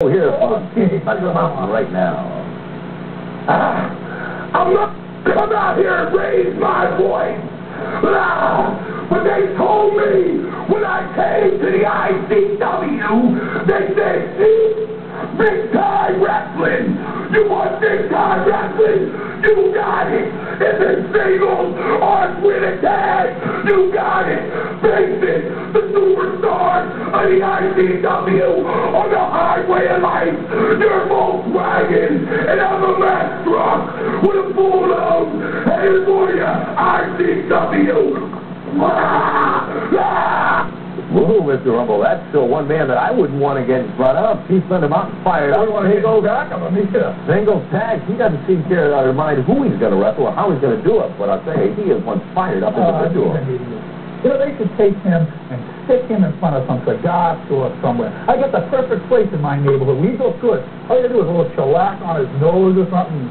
Oh, here, him out right now. Ah, I'm not come out here and raise my voice. Ah, but they told me when I came to the ICW, they said, see, big time wrestling. You want big time wrestling? You got it. If it's singles or with a tag, you got it. Face it, the superstars of the ICW on the highway of life. You're Volkswagen, and I'm a Mack truck with a full load headed for you. Ah, ah. Mr. Rumble, that's still one man that I wouldn't want to get in front of. He's sent him out and fired up. Single, back on me. single tag. He doesn't seem to care or mind who he's going to wrestle or how he's going to do it. But I'll tell you, he is one fired up Uh, individual. You know, they should take him and stick him in front of some cigar store somewhere. I got the perfect place in my neighborhood. We look good. All you do is a little shellac on his nose or something.